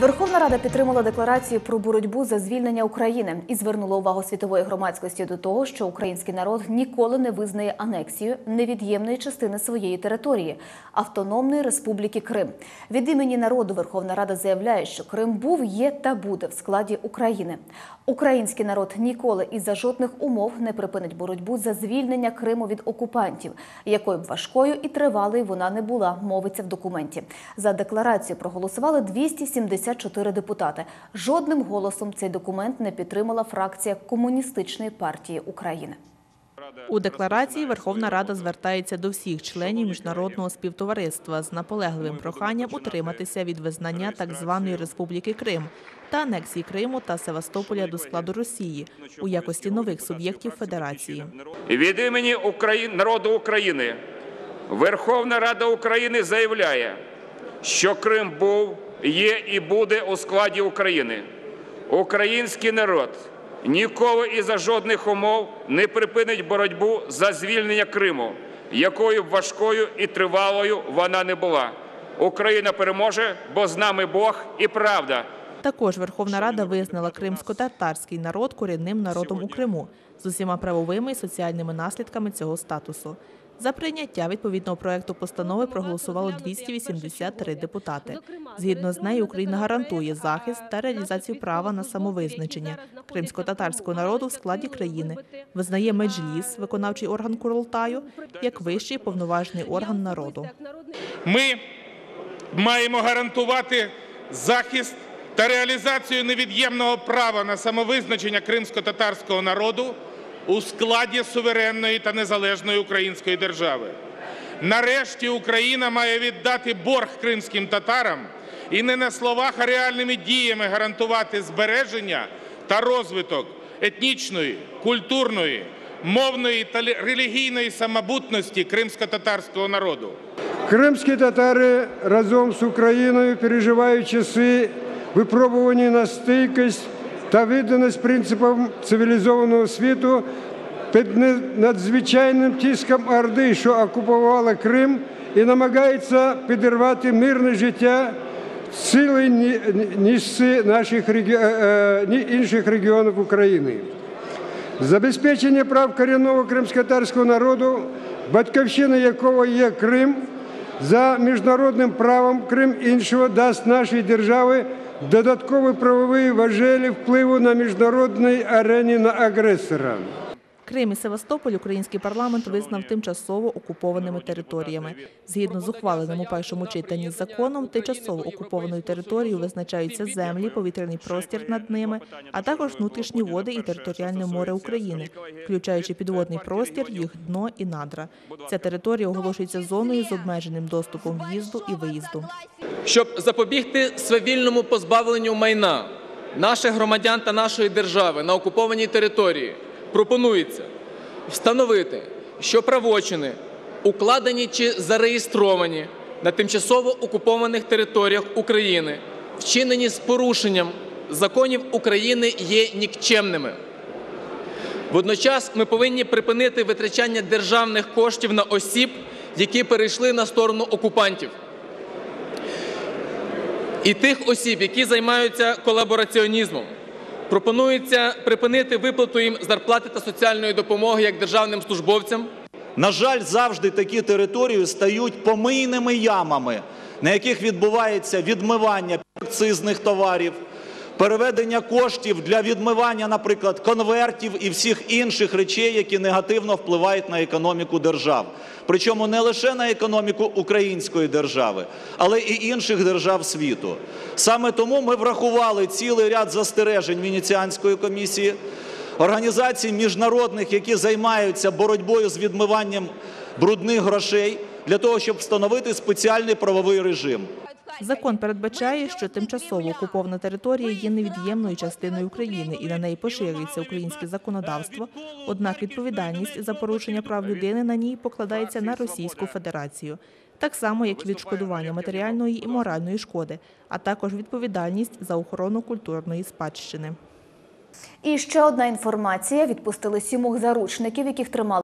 Верховна Рада підтримала декларацію про боротьбу за звільнення України і звернула увагу світової громадськості до того, що український народ ніколи не визнає анексію невід'ємної частини своєї території Автономної Республіки Крим. Від імені народу Верховна Рада заявляє, що Крим був, є та буде в складі України. Український народ ніколи і за жодних умов не припинить боротьбу за звільнення Криму від окупантів, якою б важкою і тривалою вона не була, мовиться в документі. За декларацію проголосували 274 депутати. Жодним голосом цей документ не підтримала фракція Комуністичної партії України. У декларації Верховна Рада звертається до всіх членів міжнародного співтовариства з наполегливим проханням утриматися від визнання так званої Республіки Крим та анексії Криму та Севастополя до складу Росії у якості нових суб'єктів Федерації. Від імені Украї- народу України Верховна Рада України заявляє, що Крим був, є і буде у складі України. Український народ ніколи і за жодних умов не припинить боротьбу за звільнення Криму, якою б важкою і тривалою вона не була. Україна переможе, бо з нами Бог і правда. Також Верховна Рада визнала кримсько-татарський народ корінним народом у Криму з усіма правовими і соціальними наслідками цього статусу. За прийняття відповідного проекту постанови проголосувало 283 депутати. Згідно з нею, Україна гарантує захист та реалізацію права на самовизначення кримсько-татарського народу в складі країни, визнає Меджліс, виконавчий орган Курултаю, як вищий повноважний орган народу. Ми маємо гарантувати захист та реалізацію невід'ємного права на самовизначення кримсько-татарського народу у складі суверенної та незалежної української держави. Нарешті Україна має віддати борг кримським татарам і не на словах, а реальними діями гарантувати збереження та розвиток етнічної, культурної, мовної та релігійної самобутності кримсько-татарського народу. Кримські татари разом з Україною переживають часи випробування на стійкість та відданість принципам цивілізованого світу під надзвичайним тиском Орди, що окупувала Крим і намагається підірвати мирне життя цілої ні- ні- наших регі- е, е, інших регіонів України. Забезпечення прав корінного кримськотарського народу, батьківщина якого є Крим, за міжнародним правом Крим іншого дасть нашій державі додаткові правовий важелі впливу на міжнародній арені на агресора. Крим і Севастополь український парламент визнав тимчасово окупованими територіями. Згідно з ухваленим у першому читанні законом, тимчасово окупованою територією визначаються землі, повітряний простір над ними, а також внутрішні води і територіальне море України, включаючи підводний простір, їх дно і надра. Ця територія оголошується зоною з обмеженим доступом в'їзду і виїзду. щоб запобігти свавільному позбавленню майна наших громадян та нашої держави на окупованій території, пропонується встановити, що правочини, укладені чи зареєстровані на тимчасово окупованих територіях України, вчинені з порушенням законів України, є нікчемними. Водночас ми повинні припинити витрачання державних коштів на осіб, які перейшли на сторону окупантів і тих осіб, які займаються колабораціонізмом. Пропонується припинити виплату їм зарплати та соціальної допомоги як державним службовцям. На жаль, завжди такі території стають помийними ямами, на яких відбувається відмивання акцизних товарів, переведення коштів для відмивання, наприклад, конвертів і всіх інших речей, які негативно впливають на економіку держав. Причому не лише на економіку української держави, але і інших держав світу. Саме тому ми врахували цілий ряд застережень Венеціанської комісії, організацій міжнародних, які займаються боротьбою з відмиванням брудних грошей, для того, щоб встановити спеціальний правовий режим. Закон передбачає, що тимчасово окупована територія є невід'ємною частиною України і на неї поширюється українське законодавство. Однак відповідальність за порушення прав людини на ній покладається на Російську Федерацію, так само як і відшкодування матеріальної і моральної шкоди, а також відповідальність за охорону культурної спадщини. І ще одна інформація: відпустили сімох заручників, яких тримали.